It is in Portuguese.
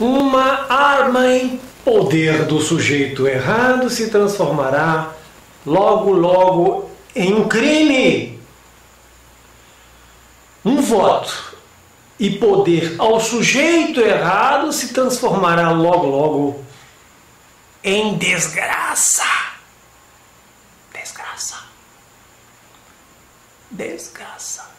Uma arma em poder do sujeito errado se transformará logo, logo em um crime. Um voto e poder ao sujeito errado se transformará logo, logo em desgraça. Desgraça. Desgraça.